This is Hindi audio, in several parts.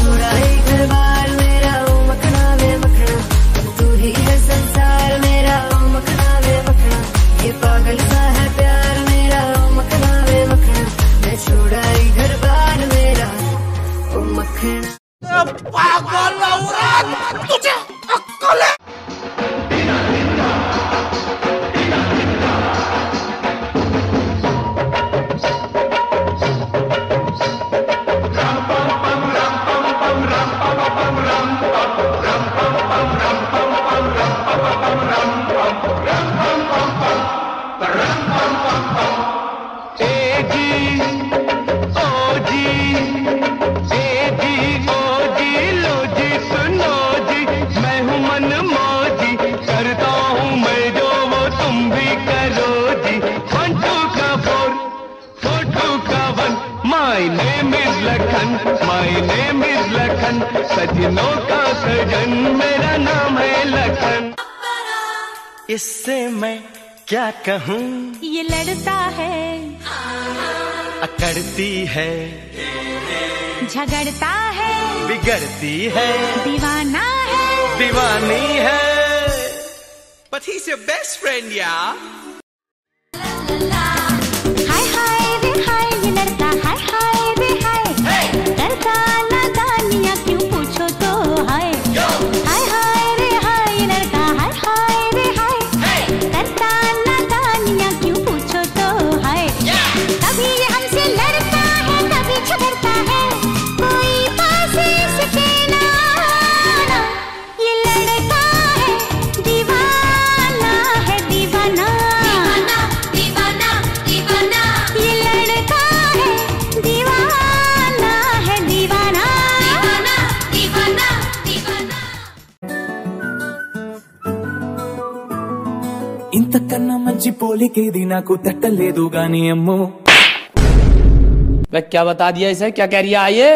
मैं छोड़ा ही घर बार Lakhan my name is Lakhan सजनों का सजन मेरा नाम है लखन। इससे मैं क्या कहूँ? ये लड़ता है। अकड़ती है। झगड़ता है। बिगड़ती है। दीवाना है। दीवानी है। But he's your best friend, yeah? పోలికేది నాకు తట్టలేదు గాని అమ్మో वह क्या बता दिया इसे क्या कह रही है ये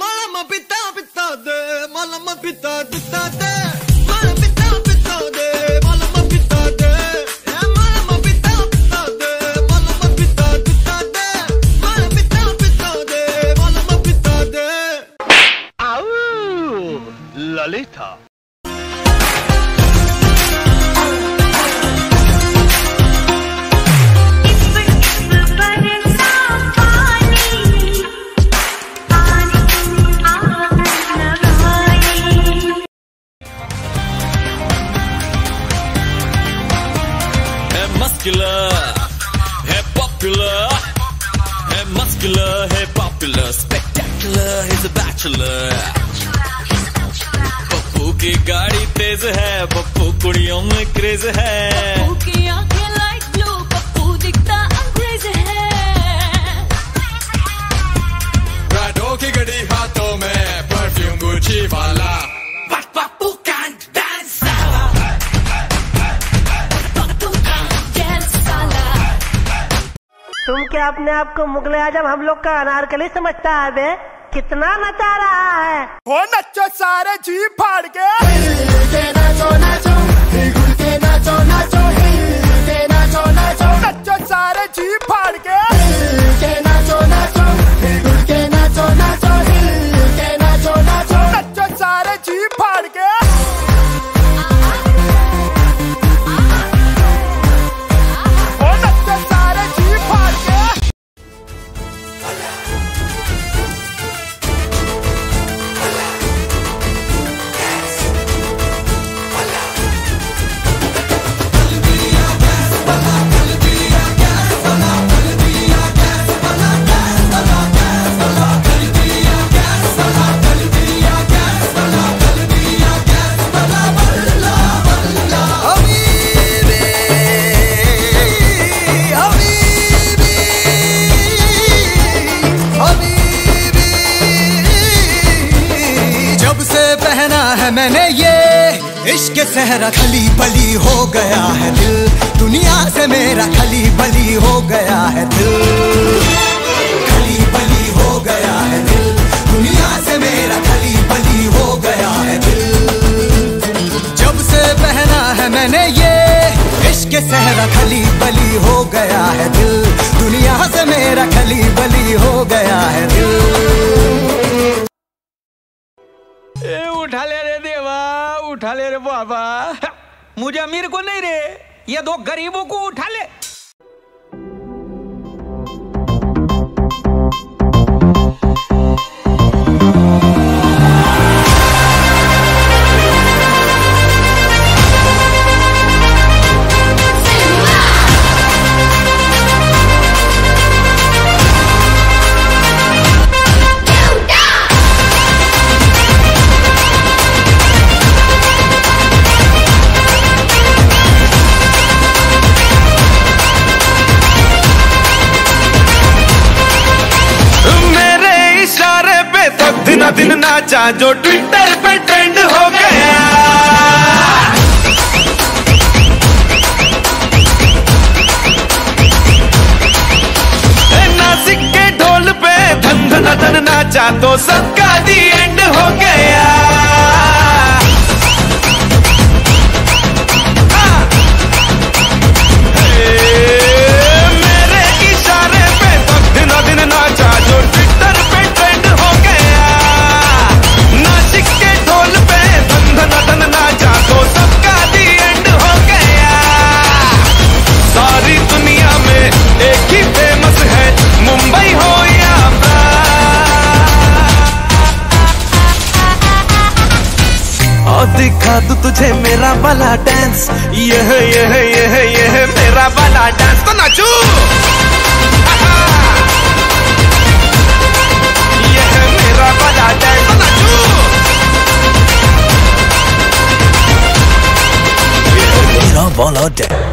Malama pita pita de, malama pita pita Lalita. muscular, popular, muscular, popular, spectacular, he's a bachelor. कुड़ियों में क्रेज है। तुम क्या अपने आप को मुगले आज़म हम लोग का अनारकली समझता है बे? कितना नचा रहा है? वो नचो सारे जी फाड़ के। सोना नाचो Hey. मैंने ये इश्क सहरा खली बली हो गया है दिल। दुनिया से मेरा खली बली हो गया है दिल। खली बली हो गया है दिल। दुनिया से मेरा खली बली हो गया है दिल। जब से पहना है मैंने ये इश्क सहरा खली बली हो गया है दिल। दुनिया से मेरा खली बली हो गया है दिल। ए, उठा ले। उठा ले रे बाबा। मुझे अमीर को नहीं रे, ये दो गरीबों को उठा ले। मेरे दिन नाचा जो ट्विटर पे ट्रेंड हो गया। नासिक के ढोल पे धन धन धन नाचा तो सबका दी एंड हो गया। तुझे मेरा वाला डांस यह यह यह यह मेरा वाला डांस तो नाचू। यह मेरा वाला डांस तो नाचू। मेरा वाला डांस